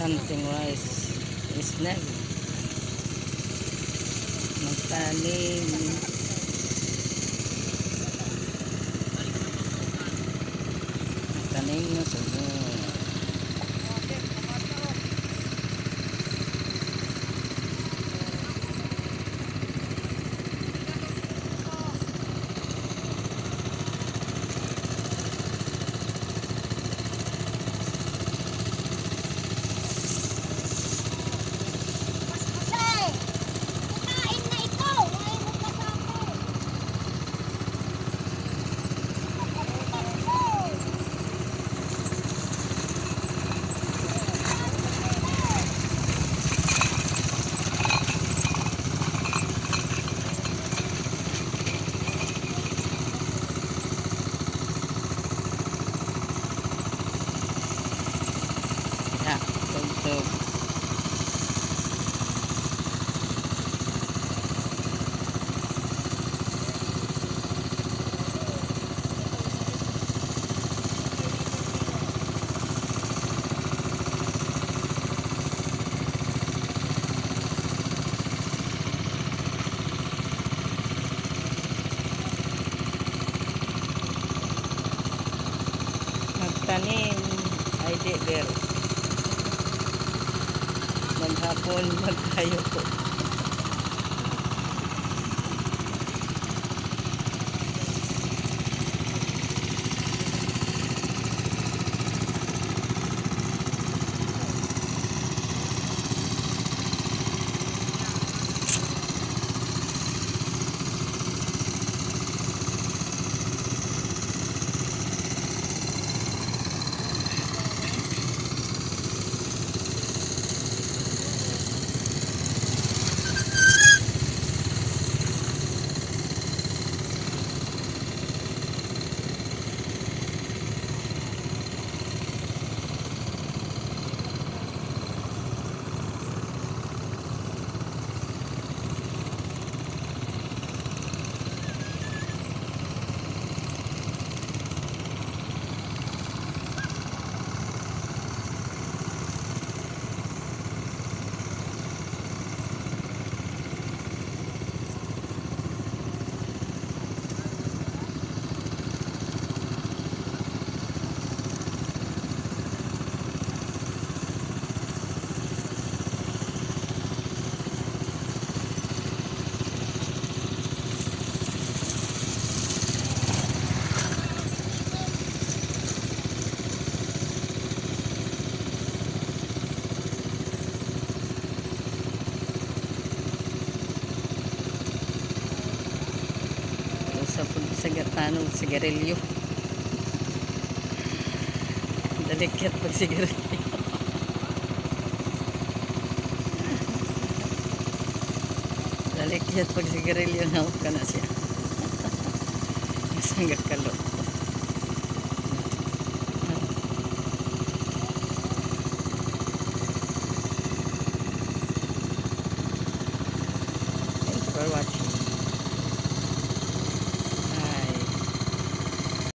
Wise is nag. Magtanim. Magtanim na sa Magtanim ay di ber. Maghapon magkayo po. sa pagsagatano sa garilyo dalikyat pag sigarilyo. Dalikyat pag sigarilyo na ka na siya. Isang gakalo Thank you for watching.